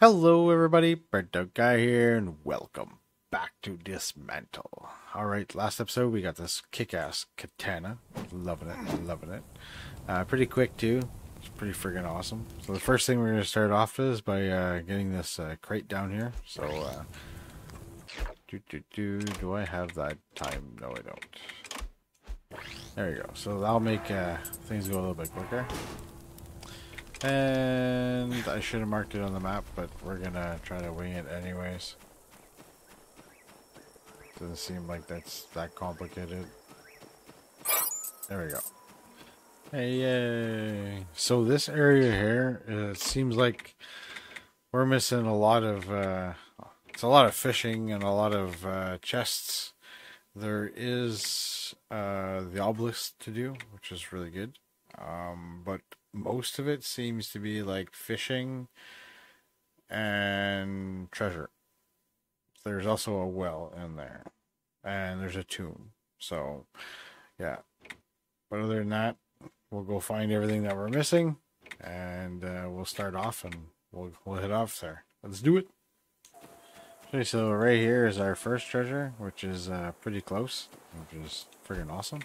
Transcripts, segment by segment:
Hello, everybody. Burned Out Guy here, and welcome back to Dysmantle. All right, last episode we got this kick-ass katana. Loving it, loving it. Uh, pretty quick too. It's pretty friggin' awesome. So the first thing we're gonna start off is by uh, getting this uh, crate down here. So, uh, do do do. Do I have that time? No, I don't. There you go. So that'll make uh, things go a little bit quicker. And I should have marked it on the map, but we're gonna try to wing it anyways. Doesn't seem like that's that complicated. There we go. Hey, yay. So this area here, it seems like we're missing a lot of, uh, it's a lot of fishing and a lot of uh, chests. There is uh, the obelisk to do, which is really good. Um, but most of it seems to be like fishing and treasure. There's also a well in there, and there's a tomb. So, yeah. But other than that, we'll go find everything that we're missing, and uh, we'll start off and we'll we'll head off there. Let's do it. Okay, so right here is our first treasure, which is uh, pretty close, which is friggin' awesome.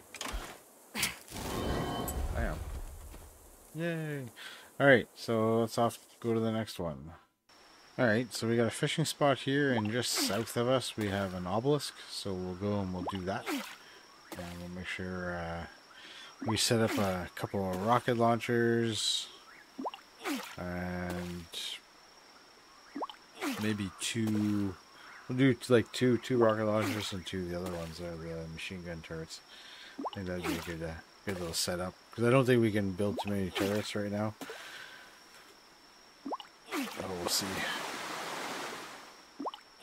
Yay. Alright, so let's off go to the next one. Alright, so we got a fishing spot here, and just south of us we have an obelisk, so we'll go and we'll do that. And we'll make sure uh, we set up a couple of rocket launchers, and maybe two, we'll do like two, two rocket launchers and two the other ones are the machine gun turrets. I think that'd be a good, uh, good little setup. Because I don't think we can build too many turrets right now. Oh, we'll see.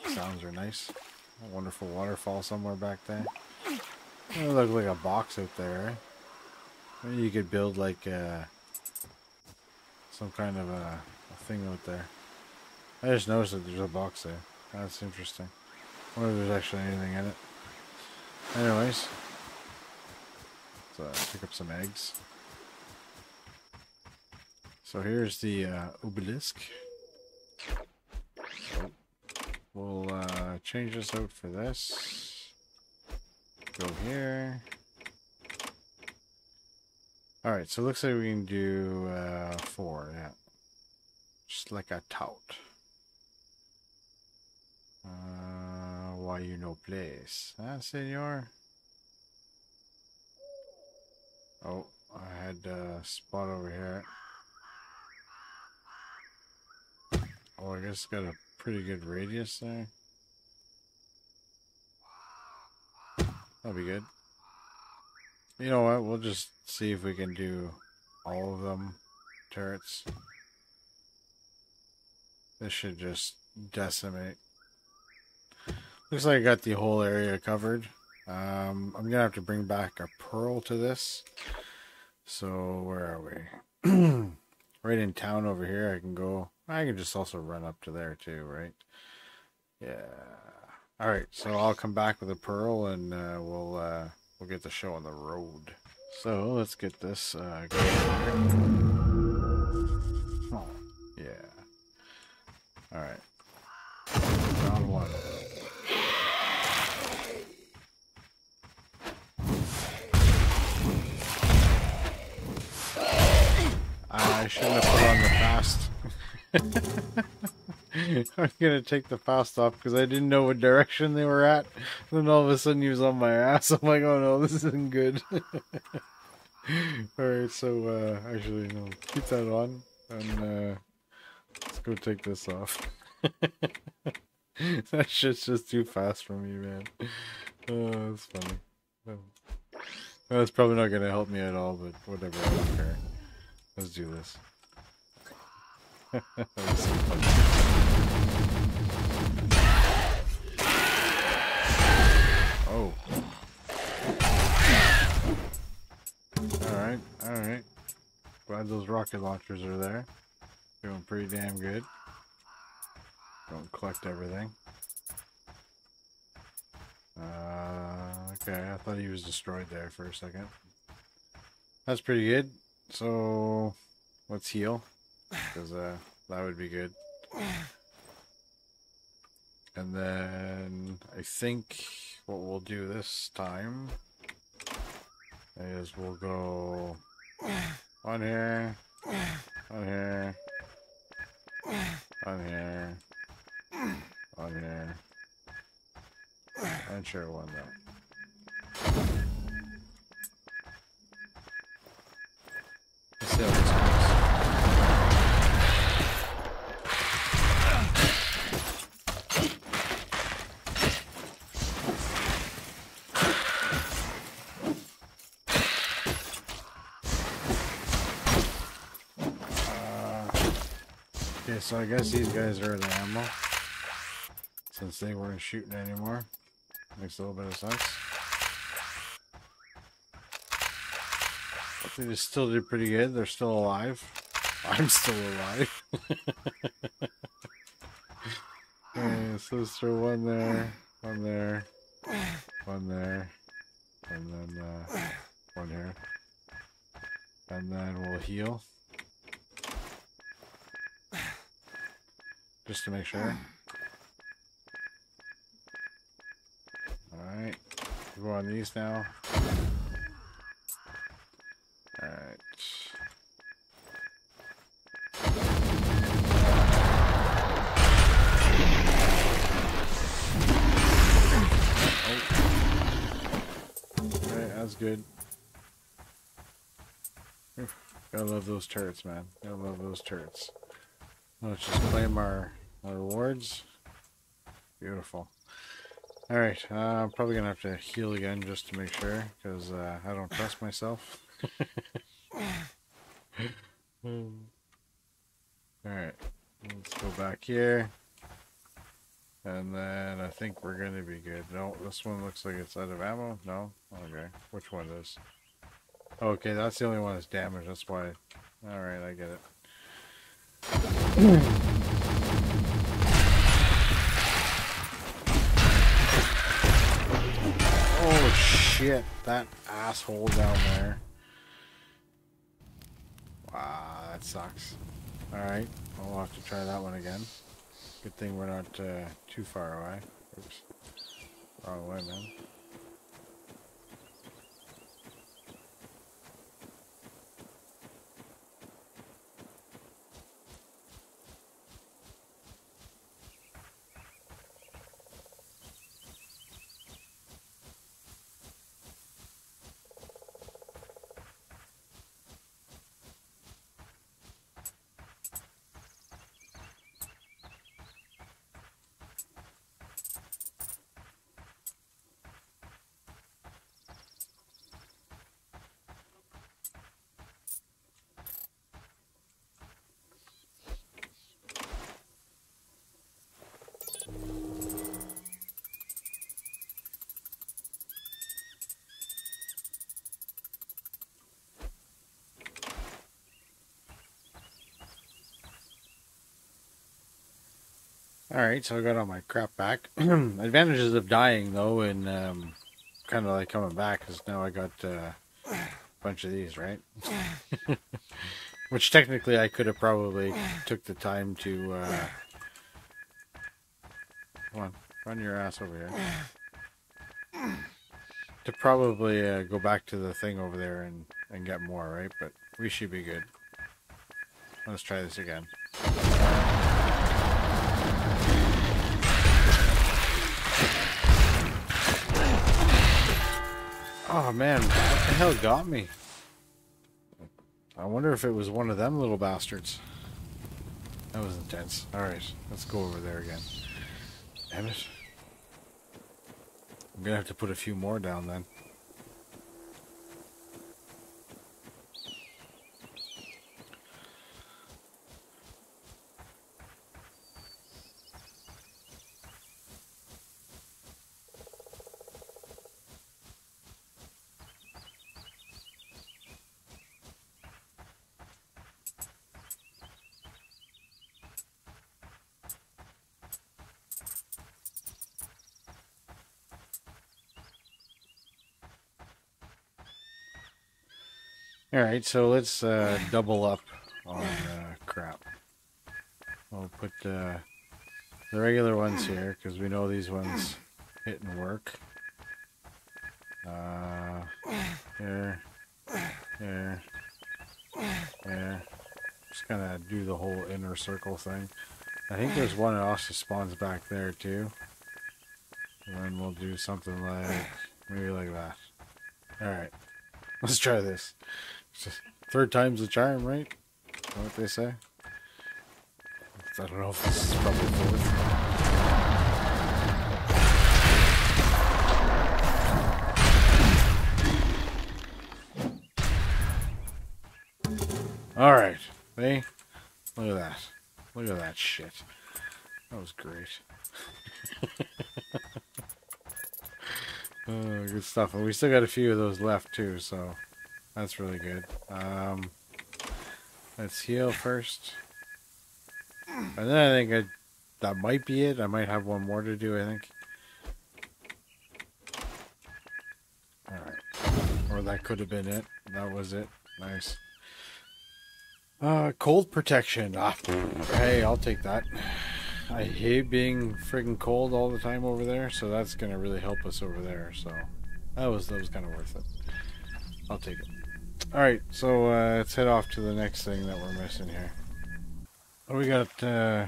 Sounds are nice. A wonderful waterfall somewhere back there. It look like a box out there. Maybe you could build like uh, some kind of a, a, thing out there. I just noticed that there's a box there. That's interesting. I wonder if there's actually anything in it. Anyways, let's uh, pick up some eggs. So here's the uh, obelisk. We'll uh, change this out for this. Go here. Alright, so it looks like we can do uh, four, yeah. Just like a tout. Uh, why you no place? Huh, senor? Oh, I had a spot over here. Oh, I guess got a pretty good radius there. That'll be good. You know what? We'll just see if we can do all of them turrets. This should just decimate. Looks like I got the whole area covered. Um, I'm gonna have to bring back a pearl to this. So where are we? right in town over here. I can go. I can just also run up to there too, right? Yeah. All right. So I'll come back with a pearl, and uh, we'll uh, we'll get the show on the road. So let's get this uh, going. Oh, yeah. All right. Round one. I shouldn't have put on the fast. I was gonna take the fast off because I didn't know what direction they were at. Then all of a sudden he was on my ass. I'm like, oh no, this isn't good. Alright, so uh, actually, no, keep that on. And uh, let's go take this off. that shit's just too fast for me, man. Oh, that's funny. That's probably not gonna help me at all, but whatever, I don't care. Let's do this. Oh. Alright, alright. Glad those rocket launchers are there. Doing pretty damn good. Don't collect everything. Uh, okay, I thought he was destroyed there for a second. That's pretty good. So let's heal because uh, that would be good. And then I think what we'll do this time is we'll go on here, on here, on here, on here, and share one there. Let's see how this goes. Okay, so I guess these guys are the ammo. Since they weren't shooting anymore. Makes a little bit of sense. But they just still did pretty good. They're still alive. I'm still alive. okay, so let's throw one there, one there, one there, and then uh, one here. And then we'll heal. Just to make sure. Alright. Go on these now. Alright. Alright, that's good. Gotta love those turrets, man. Gotta love those turrets. Let's just claim our, our rewards. Beautiful. Alright, uh, I'm probably gonna have to heal again just to make sure, because uh, I don't trust myself. Alright, let's go back here. And then I think we're gonna be good. No, this one looks like it's out of ammo. No? Okay. Which one is? Okay, that's the only one that's damaged. That's why. Alright, I get it. Oh shit, that asshole down there. Wow, that sucks. Alright, I'll have to try that one again. Good thing we're not uh, too far away. Oops. Wrong way, man. Alright, so I got all my crap back. Advantages of dying, though, and um, kind of like coming back, is now I got uh, a bunch of these, right? Which technically I could have probably took the time to... Uh... Come on, run your ass over here. To probably uh, go back to the thing over there and, and get more, right? But we should be good. Let's try this again. Oh man, what the hell got me? I wonder if it was one of them little bastards. That was intense. Alright, let's go over there again. Damn it. I'm gonna have to put a few more down then. Alright, so let's uh, double up on uh, crap. We'll put uh, the regular ones here because we know these ones hit and work. Uh, here, here, here. Just gonna do the whole inner circle thing. I think there's one that also spawns back there too. And then we'll do something like maybe like that. Alright. Let's try this. Third time's the charm, right? What they say? I don't know if this is probably fourth. Alright. Hey, look at that. Look at that shit. That was great. oh, good stuff. And we still got a few of those left too, so that's really good. Um, let's heal first. And then I think I, that might be it. I might have one more to do, I think. Alright. Or that could have been it. That was it. Nice. Uh, cold protection. Ah, hey, I'll take that. I hate being friggin' cold all the time over there, so that's gonna really help us over there. So that was that was kind of worth it. I'll take it. All right, so uh, let's head off to the next thing that we're missing here. Oh, we got uh,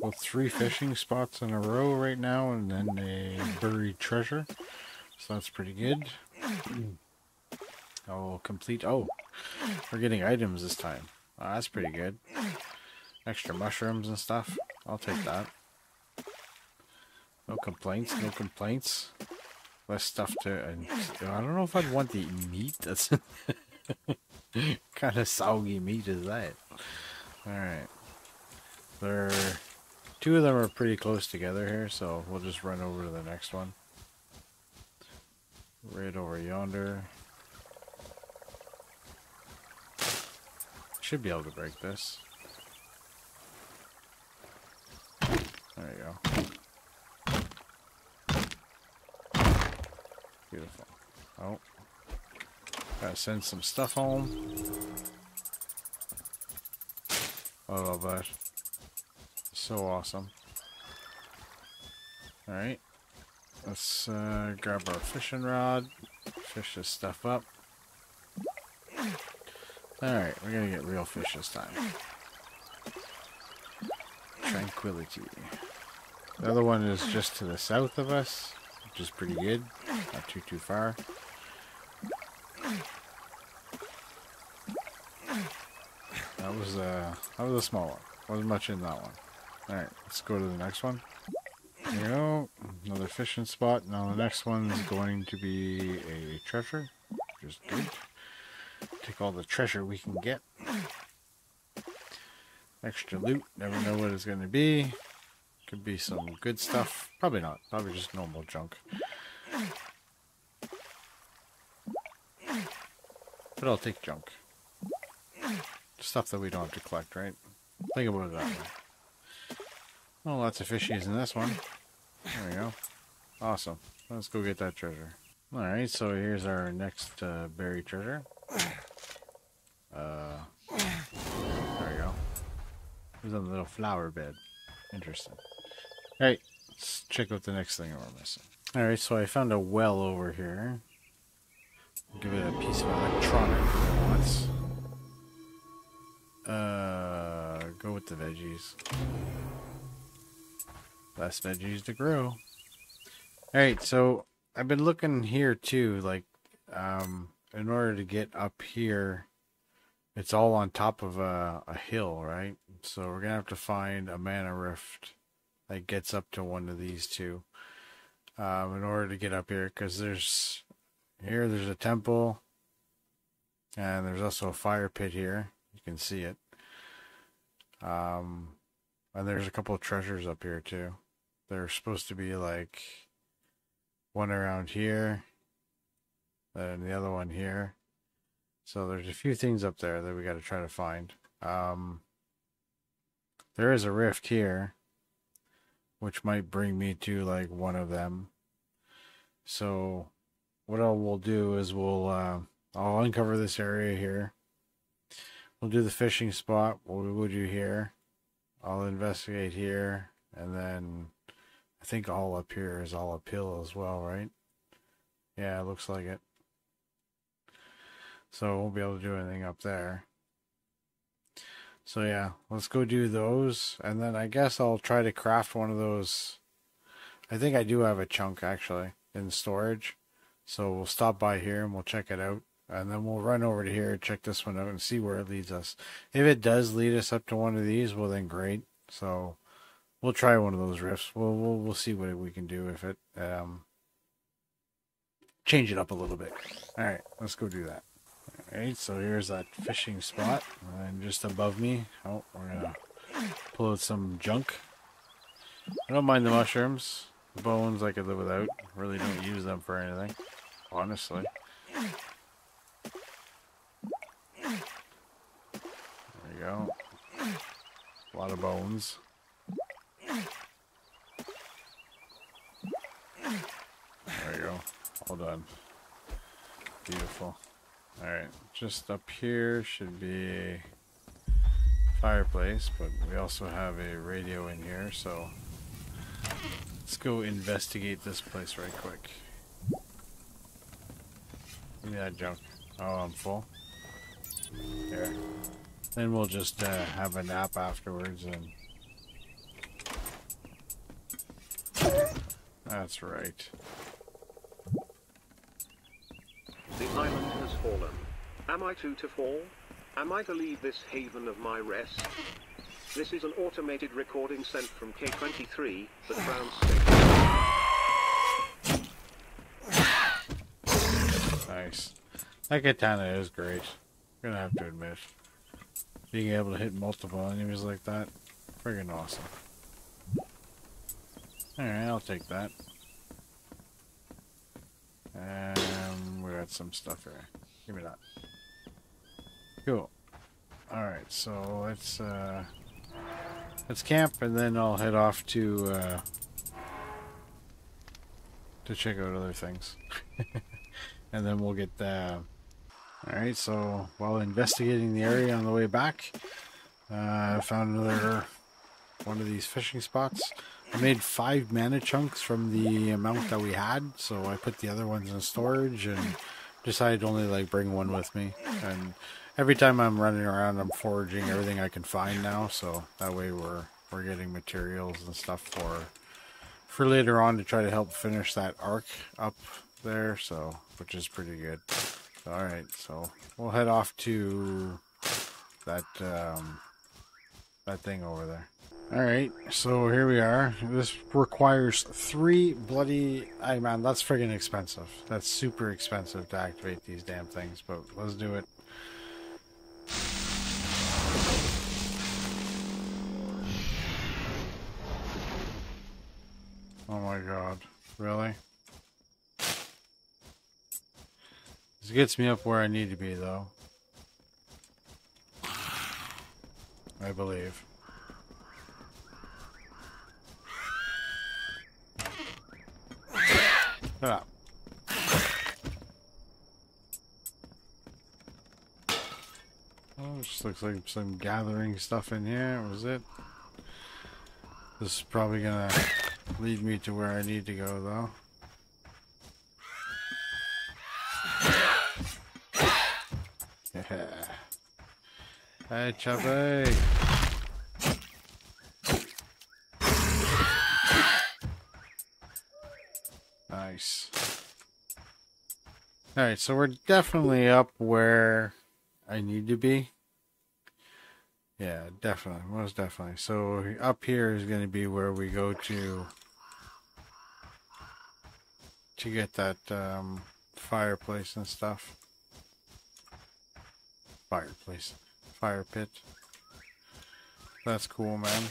well three fishing spots in a row right now, and then a buried treasure. So that's pretty good. Oh, complete. Oh, we're getting items this time. Oh, that's pretty good. Extra mushrooms and stuff. I'll take that. No complaints, no complaints. Less stuff to... I don't know if I'd want the meat. That's... kind of soggy meat is that? Alright. There... Two of them are pretty close together here, so we'll just run over to the next one. Right over yonder. Should be able to break this. There you go. Beautiful. Oh. Gotta send some stuff home. I love that. So awesome. Alright. Let's uh, grab our fishing rod. Fish this stuff up. Alright, we're gonna get real fish this time. Tranquility. The other one is just to the south of us, which is pretty good. Not too, too far. That was, that was a small one. Wasn't much in that one. Alright, let's go to the next one. There you go. Another fishing spot. Now the next one is going to be a treasure, is good. Take all the treasure we can get. Extra loot. Never know what it's going to be. Could be some good stuff. Probably not. Probably just normal junk. But I'll take junk. Stuff that we don't have to collect, right? Think about it that way. Oh, lots of fishies in this one. There we go. Awesome. Let's go get that treasure. Alright, so here's our next uh, buried treasure. Uh, there we go. There's a little flower bed. Interesting. Alright, let's check out the next thing we're missing. Alright, so I found a well over here. Give it a piece of electronic once. Uh, go with the veggies. Less veggies to grow. Alright, so I've been looking here too, like, um, in order to get up here it's all on top of a, a hill, right? So we're gonna have to find a mana rift that gets up to one of these two um, in order to get up here. Because there's here, there's a temple, and there's also a fire pit here. Can see it. Um, and there's a couple of treasures up here too. There's supposed to be like one around here, and the other one here. So there's a few things up there that we got to try to find. Um, there is a rift here, which might bring me to like one of them. So what I will do is we'll uh, I'll uncover this area here. We'll do the fishing spot. What we will do here. I'll investigate here, and then I think all up here is all uphill as well, right? Yeah, it looks like it. So we won't be able to do anything up there. So yeah, let's go do those, and then I guess I'll try to craft one of those. I think I do have a chunk actually in storage, so we'll stop by here and we'll check it out, and then we'll run over to here, check this one out, and see where it leads us. If it does lead us up to one of these, well then great. So we'll try one of those rifts. We'll we'll, we'll see what we can do if it um change it up a little bit. All right, let's go do that. All right, so here's that fishing spot, and just above me, oh, we're gonna pull out some junk. I don't mind the mushrooms. Bones I could live without. Really don't use them for anything, honestly. There you go. A lot of bones. There you go. All done. Beautiful. Alright, just up here should be fireplace, but we also have a radio in here, so let's go investigate this place right quick. Give me that junk. Oh, I'm full. Here. Then we'll just uh, have a nap afterwards and... That's right. The island has fallen. Am I too to fall? Am I to leave this haven of my rest? This is an automated recording sent from K23, the Crown State. Nice. That katana is great. I'm gonna have to admit. Being able to hit multiple enemies like that, friggin' awesome. Alright, I'll take that. Um, we got some stuff here. Give me that. Cool. Alright, so let's, uh, let's camp and then I'll head off to, uh, to check out other things. and then we'll get, uh, alright, so while investigating the area on the way back, uh, I found another one of these fishing spots. I made five mana chunks from the amount that we had, so I put the other ones in storage and decided to only like bring one with me. And every time I'm running around, I'm foraging everything I can find now, so that way we're we're getting materials and stuff for for later on to try to help finish that arc up there. So which is pretty good. All right, so we'll head off to that um, that thing over there. Alright, so here we are. This requires three bloody... I man, that's friggin' expensive. That's super expensive to activate these damn things, but let's do it. Oh my god. Really? This gets me up where I need to be, though. I believe. Ah. Oh, just looks like some gathering stuff in here. Was it? This is probably gonna lead me to where I need to go, though. Hey, Chubby. Nice. Alright, so we're definitely up where I need to be. Yeah, definitely. Most definitely. So up here is going to be where we go to to get that um, fireplace and stuff. Fireplace. Fire pit. That's cool, man.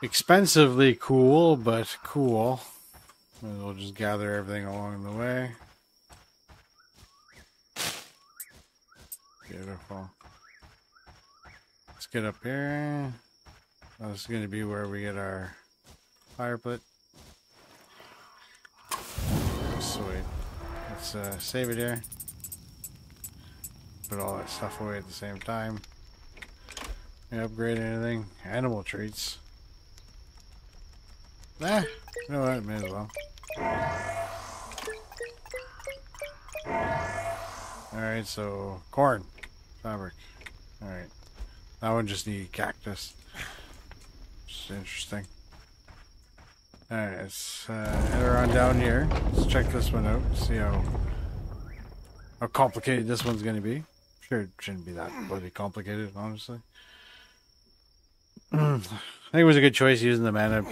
Expensively cool, but cool. we'll just gather everything along the way. Beautiful. Let's get up here. This is going to be where we get our fire pit. Sweet. Let's uh, save it here. Put all that stuff away at the same time. upgrade anything. Animal treats. Eh, you know what? May as well. Alright, so corn, fabric. Alright. That one just needed cactus. Interesting. Alright, let's uh, head around down here. Let's check this one out. See how how complicated this one's gonna be. Shouldn't be that bloody complicated, honestly. I think it was a good choice using the mana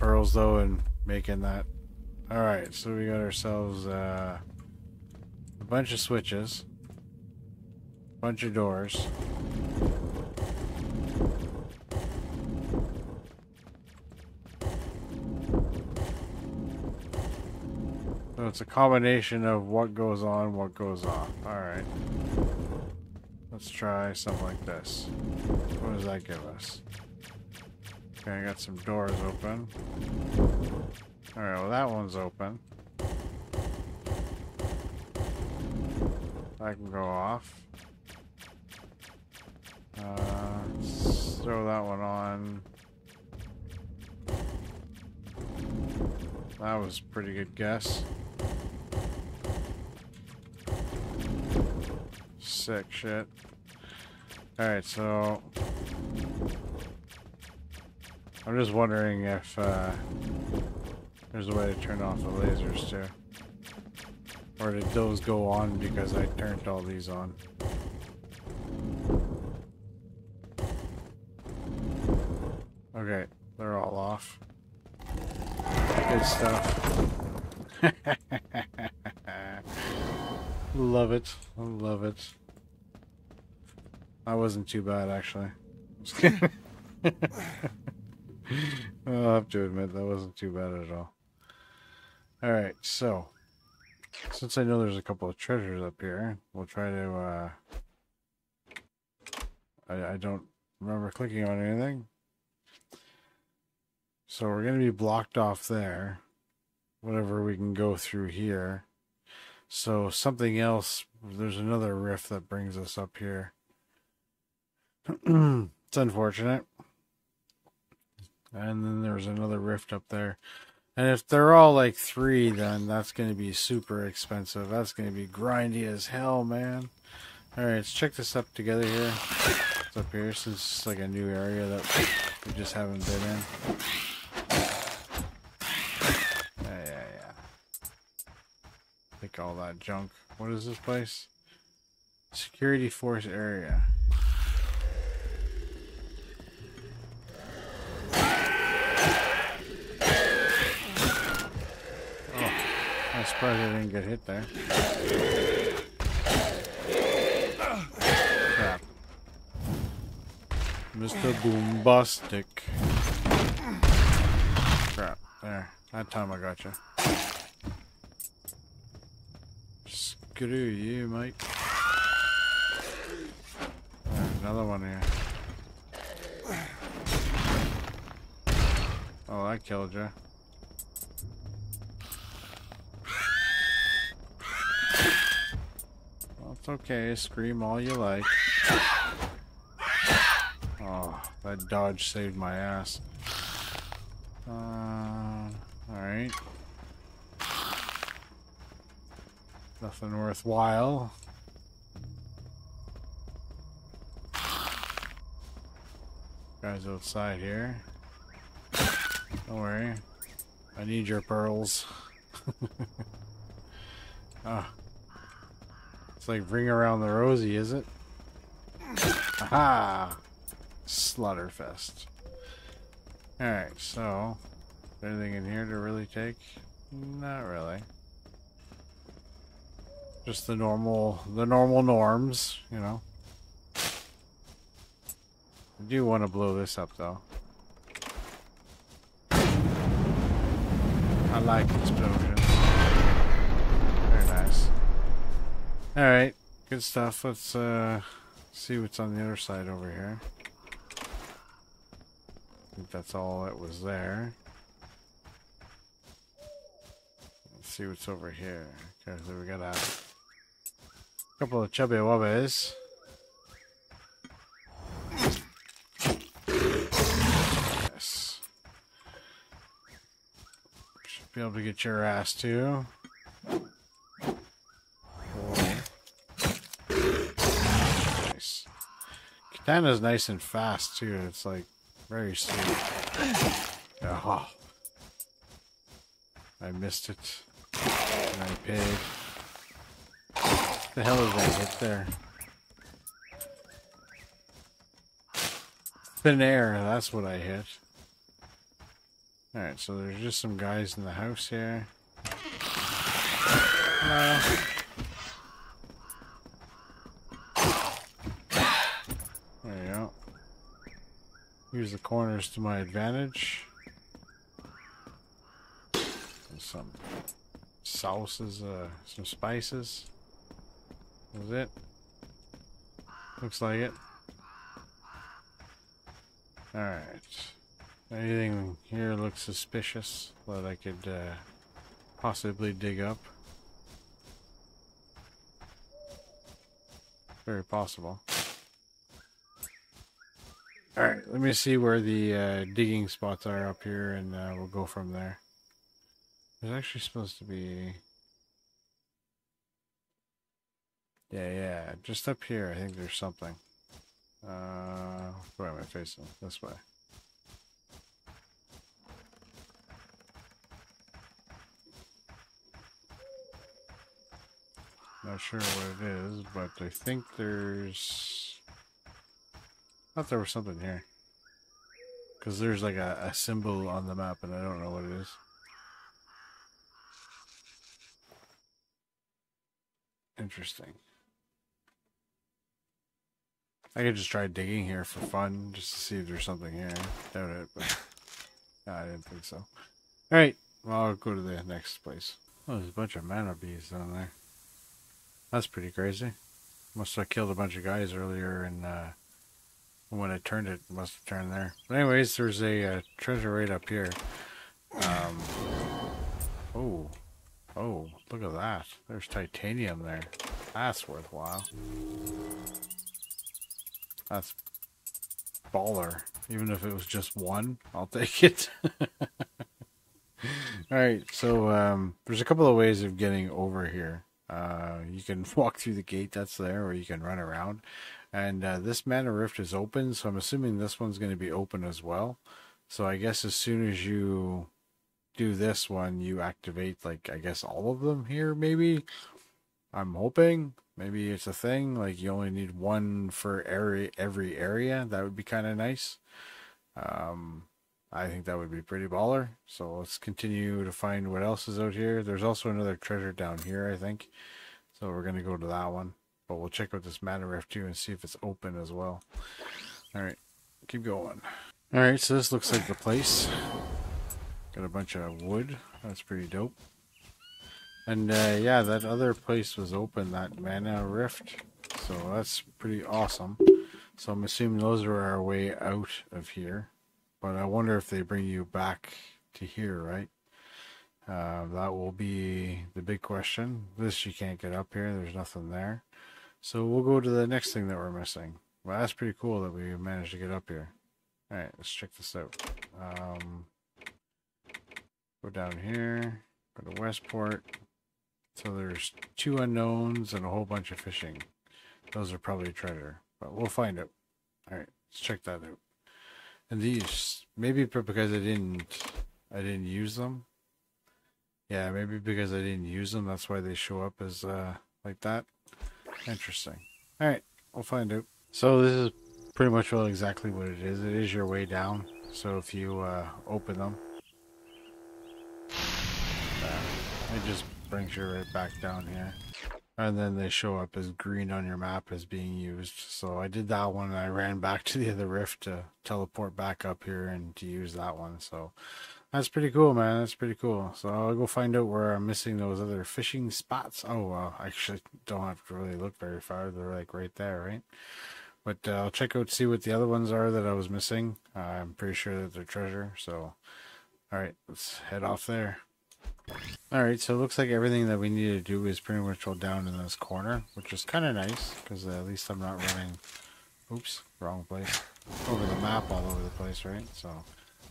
pearls though and making that. Alright, so we got ourselves uh, a bunch of switches, a bunch of doors. So it's a combination of what goes on, what goes off. Alright. Let's try something like this. What does that give us? Okay, I got some doors open. Alright, well that one's open. That can go off. Uh, throw that one on. That was pretty good guess. Sick shit. Alright, so... I'm just wondering if uh, there's a way to turn off the lasers too. Or did those go on because I turned all these on? Okay, they're all off. Good stuff. love it. I love it. That wasn't too bad, actually. I'll have to admit, that wasn't too bad at all. Alright, so. Since I know there's a couple of treasures up here, we'll try to, uh... I, I don't remember clicking on anything. So we're going to be blocked off there. Whatever we can go through here. So something else, there's another rift that brings us up here. it's unfortunate. And then there's another rift up there. And if they're all like three, then that's going to be super expensive. That's going to be grindy as hell, man. Alright, let's check this up together here. It's up here since it's like a new area that we just haven't been in. Yeah, yeah, yeah. Take all that junk. What is this place? Security force area. Surprised I didn't get hit there. Crap. Mr. Boombastic. Crap. There. That time I got you. Screw you, mate. Another one here. Oh, I killed you. Okay. Scream all you like. Oh, that dodge saved my ass. Uh, alright. Nothing worthwhile. Guys outside here. Don't worry. I need your pearls. ah. It's like ring around the rosy, is it? Aha! Slaughterfest. Alright, so anything in here to really take? Not really. Just the normal the normal norms, you know. I do want to blow this up though. I like explosions. Very Alright, good stuff. Let's uh see what's on the other side over here. I think that's all that was there. Let's see what's over here. Okay, so we got a couple of chubby wubbers. Yes. Should be able to get your ass too. Katana's nice and fast too. It's like very sweet. Oh. I missed it. And I paid. The hell is that hit there? Thin air, that's what I hit. Alright, so there's just some guys in the house here. There you go. Use the corners to my advantage. And some sauces, uh, some spices. Is it? Looks like it. Alright. Anything here looks suspicious that I could uh, possibly dig up? Very possible. Alright, let me see where the uh, digging spots are up here and uh, we'll go from there. There's actually supposed to be... Yeah, yeah, just up here I think there's something. Uh, where am I facing? This way. Not sure what it is, but I think there's... I thought there was something here. Because there's like a, a symbol on the map and I don't know what it is. Interesting. I could just try digging here for fun, just to see if there's something here. Doubt it, but no, I didn't think so. Alright, well, I'll go to the next place. Oh, there's a bunch of mana bees down there. That's pretty crazy. Must have killed a bunch of guys earlier, and uh, when I turned it, must have turned there. But anyways, there's a uh, treasure right up here. Um, oh, oh, look at that. There's titanium there. That's worthwhile. That's baller. Even if it was just one, I'll take it. Alright, so um, there's a couple of ways of getting over here. Uh, you can walk through the gate that's there, or you can run around. And uh, this mana rift is open, so I'm assuming this one's going to be open as well. So I guess as soon as you do this one, you activate, like, I guess all of them here, maybe? I'm hoping. Maybe it's a thing, like you only need one for every, every area. That would be kind of nice. Um, I think that would be pretty baller. So let's continue to find what else is out here. There's also another treasure down here, I think. So we're going to go to that one. But we'll check out this mana rift too and see if it's open as well. Alright, keep going. Alright, so this looks like the place. Got a bunch of wood. That's pretty dope. And uh, yeah, that other place was open, that mana rift. So that's pretty awesome. So I'm assuming those are our way out of here. But I wonder if they bring you back to here, right? Uh, that will be the big question. This you can't get up here. There's nothing there. So we'll go to the next thing that we're missing. Well, that's pretty cool that we managed to get up here. Alright, let's check this out. Um, go down here. Go to Westport. So there's two unknowns and a whole bunch of fishing. Those are probably treasure. But we'll find it. Alright, let's check that out. And these, maybe because I didn't, I didn't use them. Yeah, maybe because I didn't use them, that's why they show up as uh, like that. Interesting. All right, we'll find out. So this is pretty much well exactly what it is. It is your way down. So if you uh, open them, uh, it just brings you right back down here and then they show up as green on your map as being used. So I did that one and I ran back to the other rift to teleport back up here and to use that one. So that's pretty cool, man. That's pretty cool. So I'll go find out where I'm missing those other fishing spots. Oh, well, I actually don't have to really look very far. They're like right there, right? But uh, I'll check out, see what the other ones are that I was missing. Uh, I'm pretty sure that they're treasure. So, all right, let's head off there. Alright, so it looks like everything that we need to do is pretty much all down in this corner, which is kind of nice, because at least I'm not running, oops, wrong place, over the map all over the place, right? So,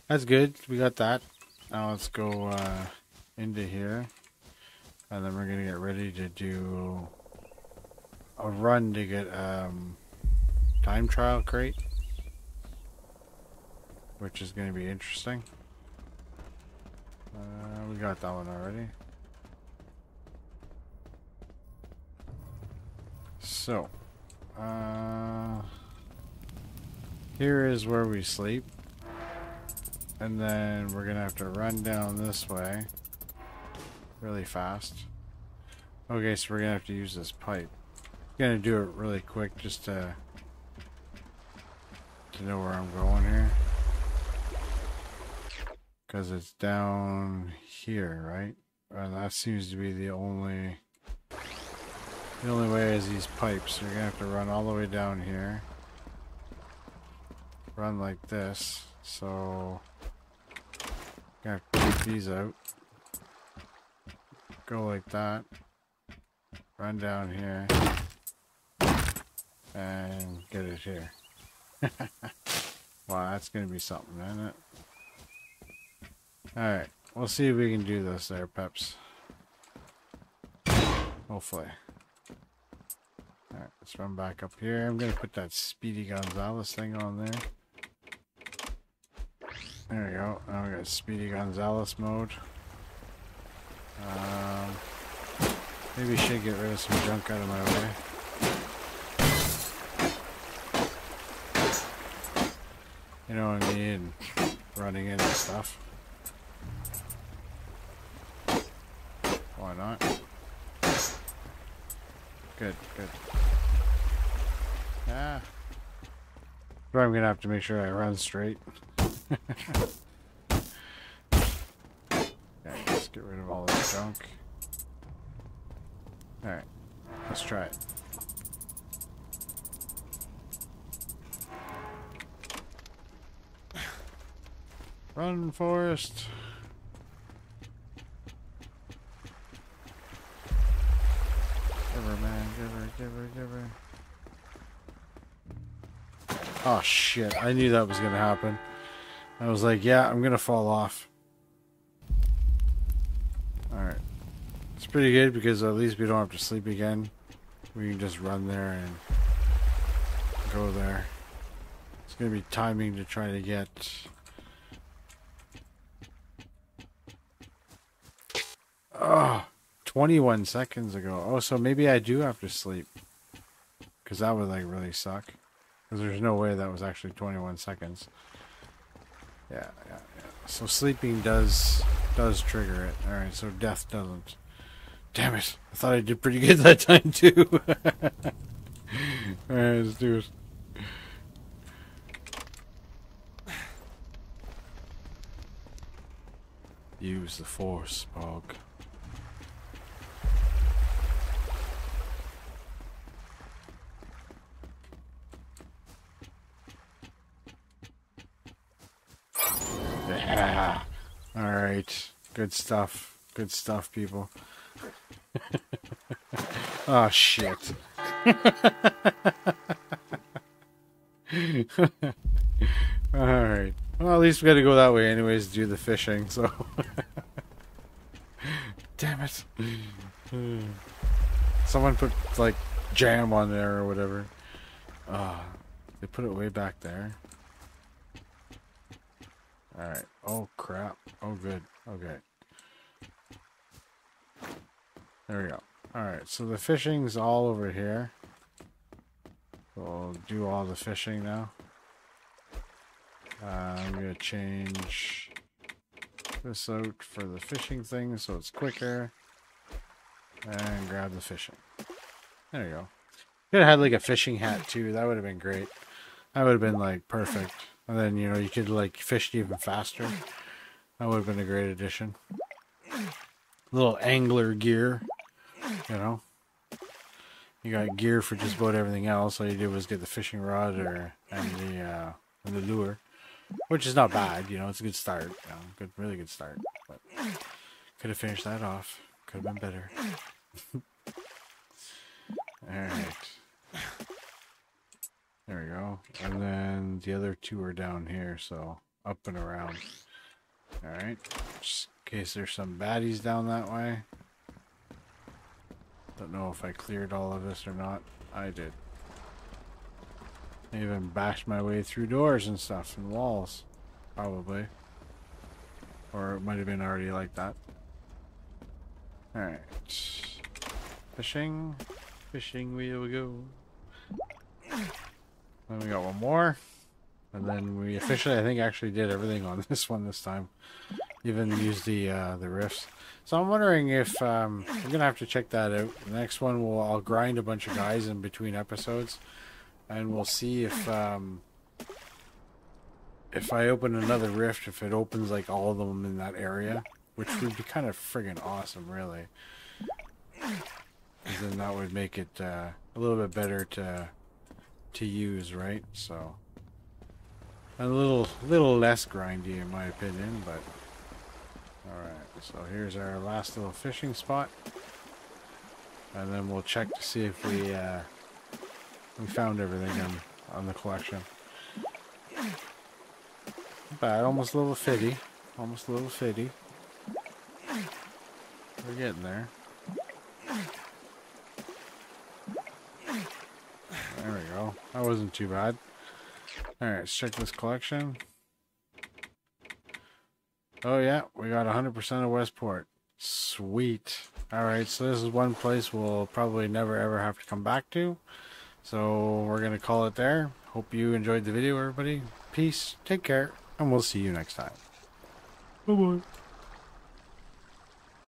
that's good, we got that. Now let's go uh, into here. And then we're going to get ready to do a run to get um, time trial crate. Which is going to be interesting. Uh, we got that one already. So, uh, here is where we sleep. And then we're going to have to run down this way really fast. Okay, so we're going to have to use this pipe. going to do it really quick just to, to know where I'm going here. Because it's down here, right? And that seems to be the only... The only way is these pipes. You're going to have to run all the way down here. Run like this. So... Gotta take these out. Go like that. Run down here. And get it here. wow, that's gonna be something, isn't it? Alright, we'll see if we can do this there, Peps. Hopefully. Alright, let's run back up here. I'm gonna put that Speedy Gonzales thing on there. There we go. Now we got Speedy Gonzales mode. Um, maybe should get rid of some junk out of my way. You know what I mean? Running into stuff. Why not? Good, good. Ah. But I'm gonna have to make sure I run straight. okay, let's get rid of all this junk. Alright, let's try it. Run, Forrest! Give her, man, give her, give her, give her. Oh shit, I knew that was gonna happen. I was like, yeah, I'm gonna fall off. Alright. It's pretty good because at least we don't have to sleep again. We can just run there and go there. It's gonna be timing to try to get Oh, 21 seconds ago. Oh, so maybe I do have to sleep. Because that would, like, really suck. Because there's no way that was actually 21 seconds. Yeah, yeah, yeah. So sleeping does does trigger it. Alright, so death doesn't. Damn it. I thought I did pretty good that time, too. Alright, let's do it. Use the force, Bog. Yeah. All right. Good stuff. Good stuff, people. oh shit. All right. Well, at least we got to go that way anyways to do the fishing, so. Damn it. Someone put, like, jam on there or whatever. Ah, uh, they put it way back there. Alright. Oh, crap. Oh, good. Okay. There we go. Alright, so the fishing's all over here. We'll do all the fishing now. Uh, I'm going to change this out for the fishing thing so it's quicker. And grab the fishing. There you go. Could have had like a fishing hat too. That would have been great. That would have been like perfect. And then, you know, you could like fish even faster. That would have been a great addition. Little angler gear, you know. You got gear for just about everything else. All you did was get the fishing rod or and the uh, and the lure, which is not bad. You know, it's a good start. You know, good, really good start. But could have finished that off. Could have been better. All right. There we go. And then the other two are down here, so up and around. Alright. Just in case there's some baddies down that way. Don't know if I cleared all of this or not. I did. I even bashed my way through doors and stuff and walls. Probably. Or it might have been already like that. Alright. Fishing. Fishing we go. Then we got one more. And then we officially, I think, actually did everything on this one this time. Even used the uh, the rifts. So I'm wondering if um, we're gonna have to check that out. The next one, we'll I'll grind a bunch of guys in between episodes, and we'll see if um, if I open another rift, if it opens like all of them in that area, which would be kind of friggin' awesome, really. 'Cause then that would make it uh, a little bit better to to use, right? So a little little less grindy in my opinion, but all right. So here's our last little fishing spot, and then we'll check to see if we uh, we found everything on on the collection. Bad, almost a little fitty, almost a little fitty. We're getting there. There we go. That wasn't too bad. Alright, let's check this collection. Oh yeah, we got 100% of Westport. Sweet. Alright, so this is one place we'll probably never ever have to come back to. So we're going to call it there. Hope you enjoyed the video, everybody. Peace, take care, and we'll see you next time. Bye-bye.